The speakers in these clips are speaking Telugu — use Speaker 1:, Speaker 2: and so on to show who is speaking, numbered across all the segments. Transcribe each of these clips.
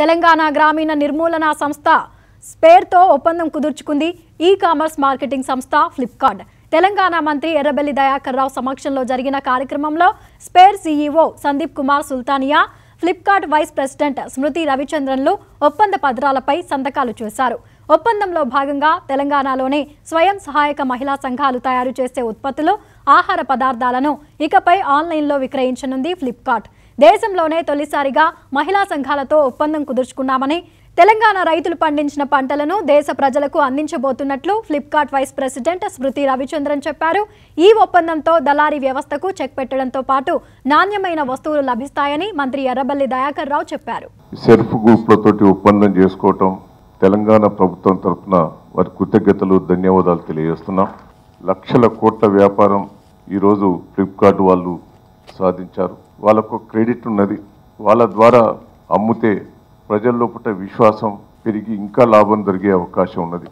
Speaker 1: తెలంగాణ గ్రామీణ నిర్మూలన సంస్థ స్పేర్తో ఒప్పందం కుదుర్చుకుంది. ఈ కామర్స్ మార్కెటింగ్ సంస్థ ఫ్లిప్కార్ట్. తెలంగాణ మంత్రి ఎర్రబెల్లి దయాకర్ రావు సమక్షంలో జరిగిన కార్యక్రమంలో spare CEO Sandeep Kumar Sultania Flipkart vice president Smriti రవిచంద్రన్లు ఒప్పంద పత్రాలపై సంతకాలు చేశారు. ఒప్పందంలో భాగంగా తెలంగాణలోనే స్వయం సహాయక మహిళా సంఘాలు తయారు చేసే ఉత్పత్తులు ఆహార పదార్థాలను ఇకపై ఆన్లైన్లో విక్రయించనుంది ఫ్లిప్కార్ట్. దేశంలోనే తొలిసారిగా మహిళా సంఘాలతో ఒప్పందం కుదుర్చుకున్నామని తెలంగాణ రైతులు పండించిన పంటలను దేశ ప్రజలకు అందించబోతున్నట్లు Flipkart vice president Smriti Ravichandran చెప్పారు. ఈ ఒప్పందంతో దళారీ వ్యవస్థకు చెక్ పెట్టడంతో పాటు నాణ్యమైన వస్తువులు లభిస్తాయని మంత్రి ఎర్రబల్లి దయాకర్ రావు చెప్పారు.
Speaker 2: సెల్ఫ్ గ్రూప్లతోటి ఒప్పందం చేసుకోవటం తెలంగాణ ప్రభుత్వం తరఫున వారి కృతజ్ఞతలు ధన్యవాదాలు తెలియజేస్తున్నాం. లక్షల కోట్ల వ్యాపారం ఈరోజు ఫ్లిప్కార్ట్ వాళ్ళు సాధించారు. వాళ్ళకు క్రెడిట్ ఉన్నది. వాళ్ళ ద్వారా అమ్ముతే ప్రజల్లో పుట్ట విశ్వాసం పెరిగి ఇంకా లాభం జరిగే అవకాశం ఉన్నది.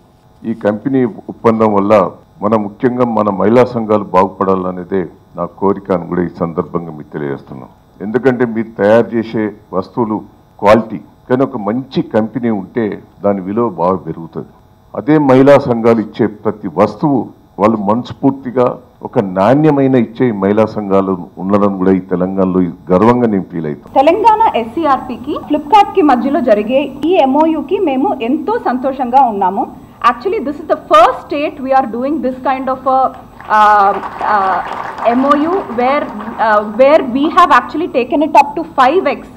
Speaker 2: ఈ కంపెనీ ఒప్పందం వల్ల మన ముఖ్యంగా మన మహిళా సంఘాలు బాగుపడాలనేదే నా కోరిక అని కూడా ఈ సందర్భంగా మీకు తెలియజేస్తున్నాం. ఎందుకంటే మీరు తయారు చేసే వస్తువులు క్వాలిటీ కానీ ఒక మంచి కంపెనీ ఉంటే దాని విలువ బాగా పెరుగుతుంది. అదే మహిళా సంఘాలు ఇచ్చే ప్రతి వస్తువు వాళ్ళు మనస్ఫూర్తిగా ఒక నాణ్యమైన ఇచ్చే మహిళా సంఘాలు ఉండడం కూడా ఈ తెలంగాణలో గర్వంగా నేను ఫీల్ అవుతాను
Speaker 3: తెలంగాణ ఎస్సీఆర్పీకి ఫ్లిప్కార్ట్కి మధ్యలో జరిగే ఈ ఎంఓయుకి మేము ఎంతో సంతోషంగా ఉన్నాము. Actually this is the first state we're doing this kind of MOU where where we have actually taken it up to five x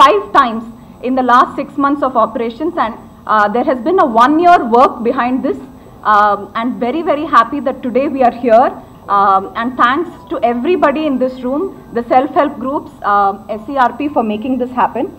Speaker 3: five times in the last 6 months of operations, and uh, there has been a 1-year work behind this, um, and very very happy that today we are here. Um, and thanks to everybody in this room, the self-help groups, um, SCRP, for making this happen.